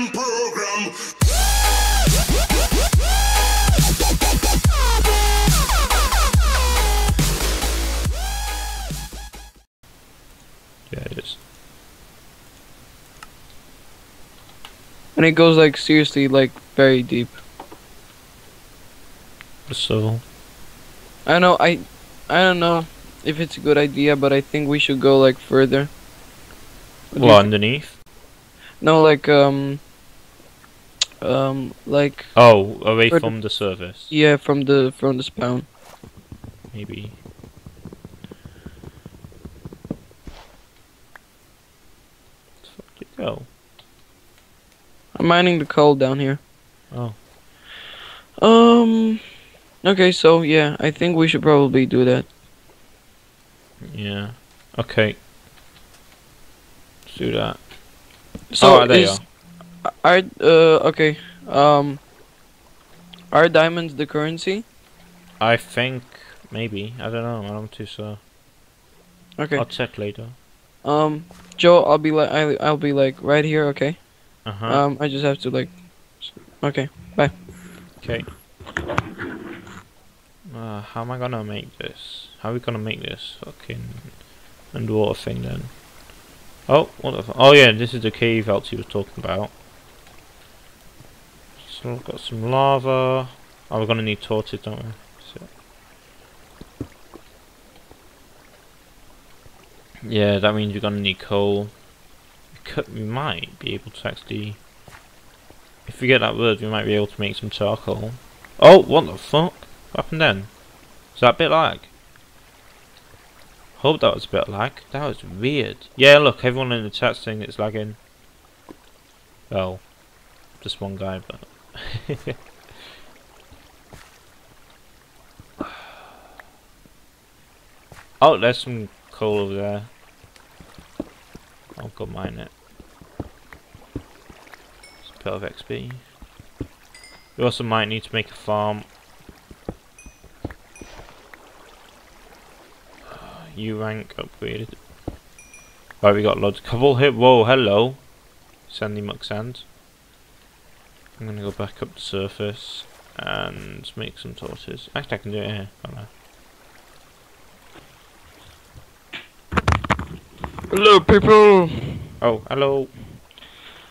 Diamond program. Yeah, it is. And it goes like seriously like very deep. So, I know I I don't know if it's a good idea, but I think we should go like further. What well, underneath. No, like um um like Oh, away from the surface. yeah, from the from the spawn. Maybe. Where did it go? I'm mining the coal down here. Oh. Um Okay, so yeah, I think we should probably do that. Yeah. Okay. Let's do that. So oh, there you is are. Are uh okay. Um are diamonds the currency? I think maybe. I don't know. I'm too sure. Okay. I'll check later. Um Joe, I'll be like I I'll be like right here, okay? Uh huh. Um I just have to like Okay. Bye. Okay. Uh, how am I gonna make this? How are we gonna make this fucking underwater thing then? Oh, what the Oh yeah, this is the cave Elsie was talking about. So we've got some lava. Oh, we're gonna need torches, don't we? So. Yeah, that means we're gonna need coal. We, could, we might be able to actually, if we get that wood, we might be able to make some charcoal. Oh, what the fuck? What happened then? Is that a bit lag? Hope that was a bit lag. That was weird. Yeah, look, everyone in the chat's saying it's lagging. Well, just one guy, but. oh, there's some coal over there. I'll go mine it. It's a bit of XP. We also might need to make a farm. U rank upgraded. Right, we got loads of cobble here. Whoa, hello. Sandy muck sand. I'm gonna go back up the surface and make some torches. Actually, I can do it here. Hello people. Oh, hello.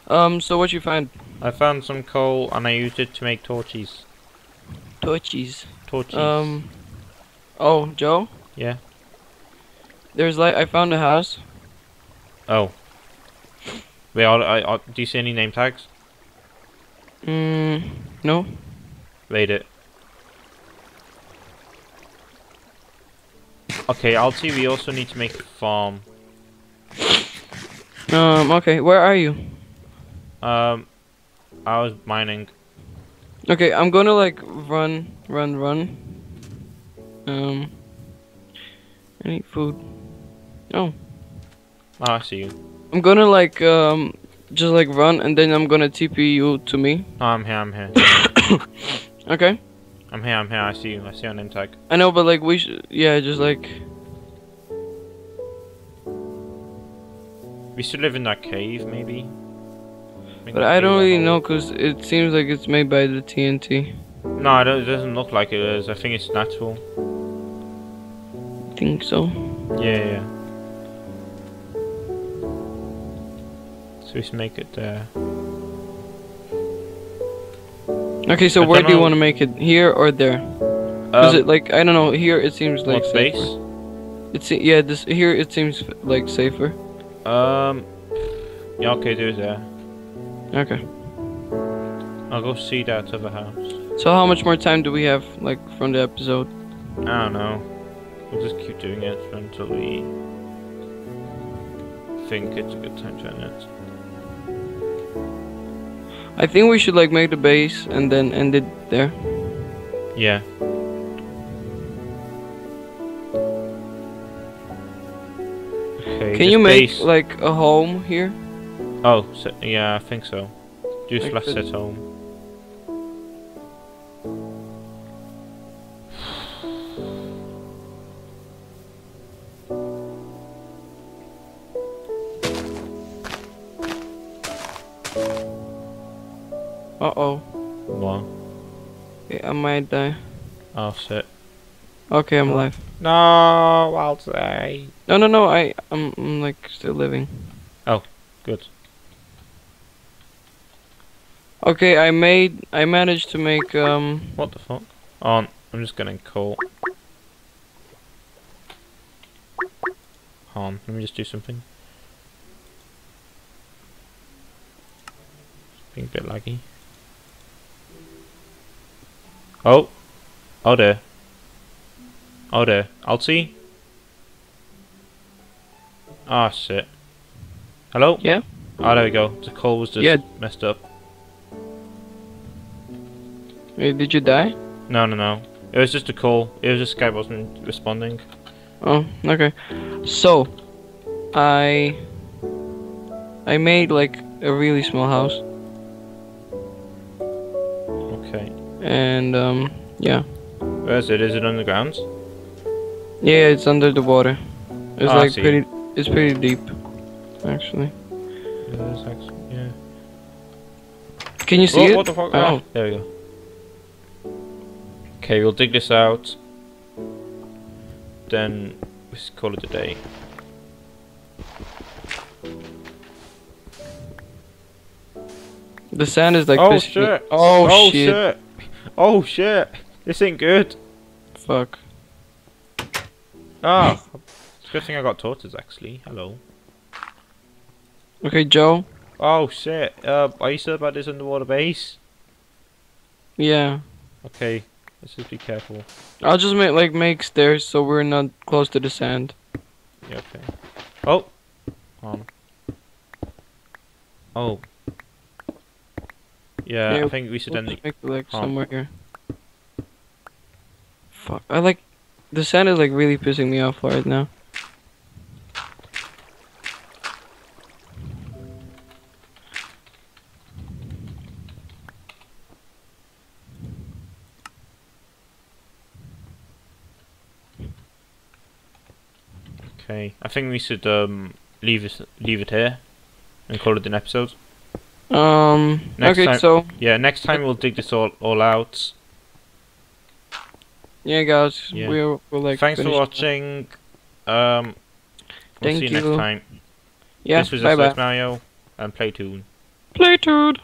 Um so what you find? I found some coal and I used it to make torches. Torches. Torches. Um Oh, Joe? Yeah. There's like I found a house. Oh. Wait, I, I, I, do you see any name tags? Mm no. Read it. Okay, I'll see. We also need to make a farm. Um okay, where are you? Um, I was mining. Okay, I'm gonna like run, run, run. Um, I need food. Oh, Oh, I see you. I'm gonna like um, just like run, and then I'm gonna TP you to me. Oh, I'm here. I'm here. Okay. I'm here. I'm here. I see you. I see your name tag. I know, but like we should, yeah, just like We should live in that cave, maybe. Make But I don't really hole. know, cause it seems like it's made by the TNT. No, it doesn't look like it is. I think it's natural. Think so. Yeah, yeah. So we should make it there. Okay, so I where don't you want to make it? Here or there? Is Um, it like I don't know? Here it seems like what safer. space? It's yeah. This here it seems like safer. Um. Yeah, okay, do it there. Okay. I'll go see that other house. So how much more time do we have, like, from the episode? I don't know. We'll just keep doing it until we think it's a good time to end it. I think we should like make the base and then end it there. Yeah. Okay. Can you make base- like a home here? Oh, so, yeah, I think so. Just Like the- set home. Uh oh. What? Okay, I might die. Oh shit. Okay, I'm alive. No, I'll say. No, no, no. I, I'm, I'm like still living. Oh, good. Okay, I made, I managed to make um. What the fuck? Oh, I'm just getting coal. Hold on, let me just do something. Being a bit laggy. Oh! Oh there. Oh there. I'll see. Ah shit. Hello? Yeah. Oh there we go. The call was just Yeah. messed up. Wait, did you die? No no no. It was just a call. It was just Skype wasn't responding. Oh, okay. So, I, I made like a really small house, and um, yeah, Where is it? Is it on the underground? yeah, it's under the water. It's I like pretty, it's pretty deep, actually. Yeah, actually, yeah. Can you see Oh, it? what the fuck? Oh. Ah, there we go. Okay, we'll dig this out. Then we s- call it a day. The sand is like oh shit! Oh, shit! shit! Oh shit! This ain't good. Fuck. Ah, it's a good thing I got tortoise actually. Hello. Okay, Joe. Oh shit! Uh, are you still about this underwater base? Yeah. Okay, let's just be careful. I'll just make like make stairs so we're not close to the sand. Yeah, okay. Oh! On. Oh. Yeah, Yeah, I think we should end the make Oh. somewhere here. Fuck. I like the sand is like really pissing me off right now. Okay, I think we should um leave it leave it here and call it an episode. Um. Next okay, time- so Yeah, next time we'll dig this all all out. yeah, guys, Yeah. we're we're like. Thanks for finishing up. watching. Um, we'll Thank see you next time. Yeah. this was bye bye. Mario and Playtune. Playtude.